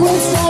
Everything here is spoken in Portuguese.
with